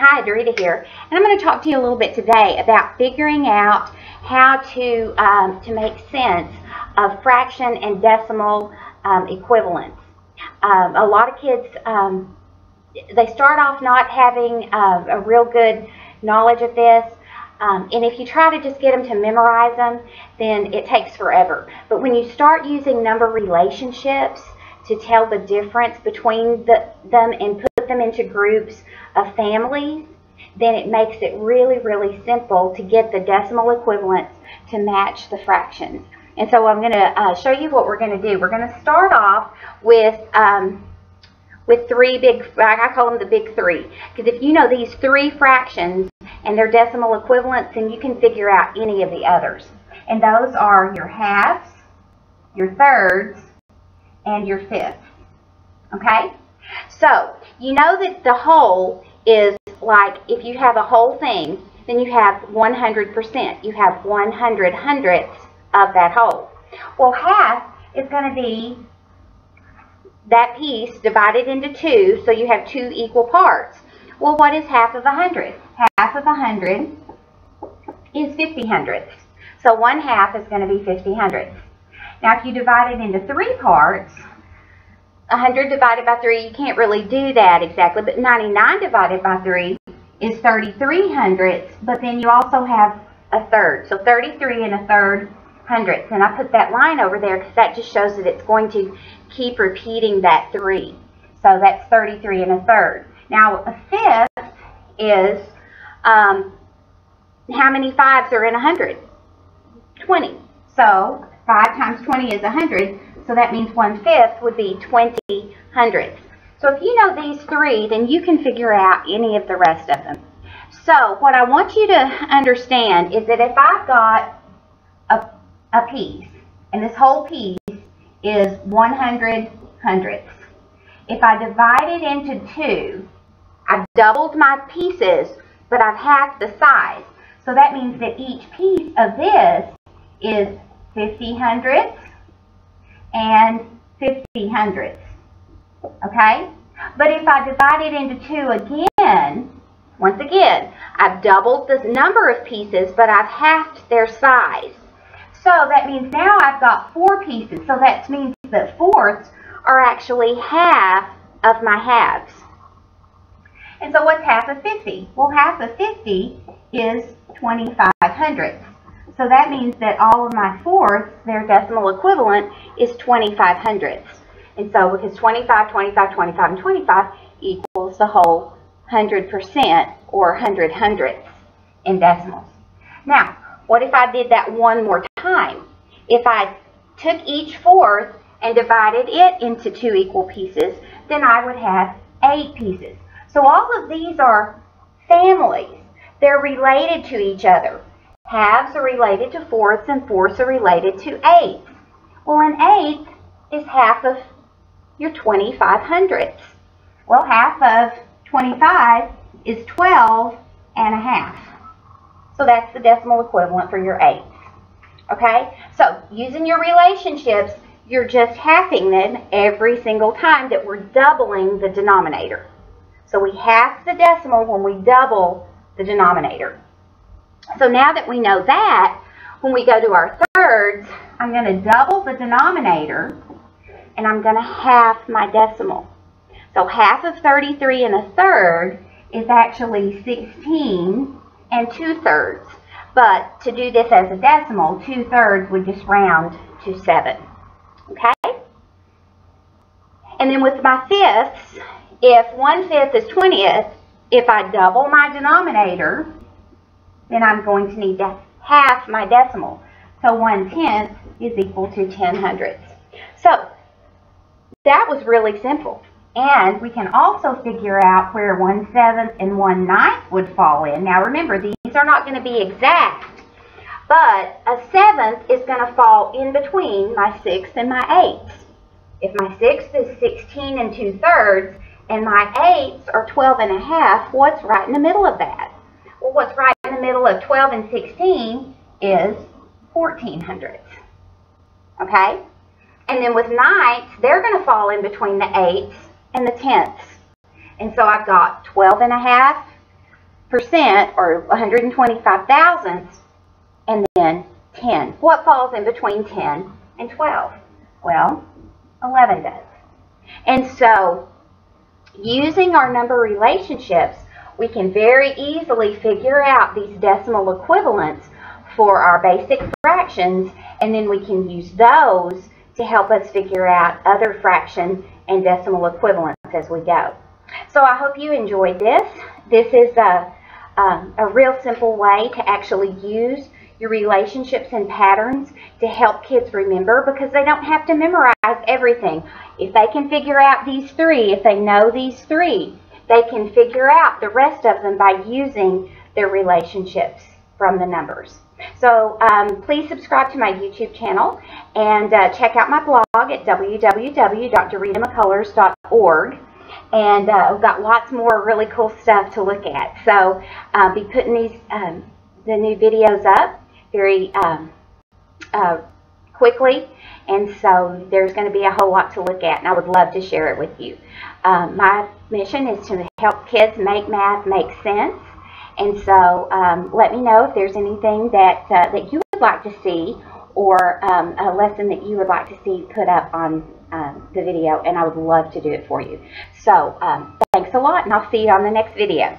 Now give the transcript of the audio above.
Hi, Dareta here, and I'm going to talk to you a little bit today about figuring out how to, um, to make sense of fraction and decimal um, equivalents. Um, a lot of kids, um, they start off not having uh, a real good knowledge of this, um, and if you try to just get them to memorize them, then it takes forever. But when you start using number relationships to tell the difference between the, them and put them into groups of families, then it makes it really, really simple to get the decimal equivalents to match the fractions. And so I'm going to uh, show you what we're going to do. We're going to start off with um, with three big, I call them the big three. Because if you know these three fractions and their decimal equivalents, then you can figure out any of the others. And those are your halves, your thirds, and your fifths. Okay? So, you know that the whole is like if you have a whole thing, then you have 100%. You have 100 hundredths of that whole. Well, half is going to be that piece divided into two, so you have two equal parts. Well, what is half of a hundred? Half of a hundred is 50 hundredths. So one half is going to be 50 hundredths. Now, if you divide it into three parts, 100 divided by 3, you can't really do that exactly, but 99 divided by 3 is 33 hundredths, but then you also have a third. So 33 and a third hundredths. And I put that line over there because that just shows that it's going to keep repeating that 3. So that's 33 and a third. Now a fifth is um, how many fives are in a 100? 20. So 5 times 20 is a 100. So that means 1 fifth would be 20 hundredths. So if you know these three, then you can figure out any of the rest of them. So what I want you to understand is that if I've got a, a piece, and this whole piece is 100 hundredths, if I divide it into two, I've doubled my pieces, but I've halved the size. So that means that each piece of this is 50 hundredths and 50 hundredths. Okay? But if I divide it into two again, once again, I've doubled the number of pieces, but I've halved their size. So that means now I've got four pieces. So that means that fourths are actually half of my halves. And so what's half of 50? Well, half of 50 is 25 hundredths. So that means that all of my fourths, their decimal equivalent, is 25 hundredths. And so because 25, 25, 25, and 25 equals the whole 100% or 100 hundredths in decimals. Now, what if I did that one more time? If I took each fourth and divided it into two equal pieces, then I would have eight pieces. So all of these are families. They're related to each other. Halves are related to fourths and fourths are related to eighths. Well, an eighth is half of your 25 hundredths. Well, half of 25 is 12 and a half. So that's the decimal equivalent for your eighths. Okay? So using your relationships, you're just halving them every single time that we're doubling the denominator. So we half the decimal when we double the denominator. So now that we know that, when we go to our thirds, I'm going to double the denominator and I'm going to half my decimal. So half of 33 and a third is actually 16 and 2 thirds. But to do this as a decimal, 2 thirds would just round to 7. Okay? And then with my fifths, if 1 fifth is 20th, if I double my denominator, then I'm going to need to half my decimal. So 1 tenth is equal to 10 hundredths. So that was really simple. And we can also figure out where 1 seventh and 1 ninth would fall in. Now remember, these are not going to be exact, but a seventh is going to fall in between my sixth and my eighth. If my sixth is 16 and 2 thirds, and my eighths are 12 and a half, what's right in the middle of that? Well, what's right the middle of 12 and 16 is 14 hundredths. Okay? And then with ninths, they're going to fall in between the eighths and the tenths. And so I've got 12 and a half percent or 125 thousandths, and then 10. What falls in between 10 and 12? Well, 11 does. And so, using our number relationships, we can very easily figure out these decimal equivalents for our basic fractions, and then we can use those to help us figure out other fraction and decimal equivalents as we go. So I hope you enjoyed this. This is a, um, a real simple way to actually use your relationships and patterns to help kids remember because they don't have to memorize everything. If they can figure out these three, if they know these three, they can figure out the rest of them by using their relationships from the numbers. So um, please subscribe to my YouTube channel and uh, check out my blog at www.daretamccullers.org. And uh, we've got lots more really cool stuff to look at. So I'll uh, be putting these um, the new videos up very um, uh, quickly. And so there's going to be a whole lot to look at, and I would love to share it with you. Um, my mission is to help kids make math make sense. And so um, let me know if there's anything that, uh, that you would like to see or um, a lesson that you would like to see put up on um, the video, and I would love to do it for you. So um, thanks a lot, and I'll see you on the next video.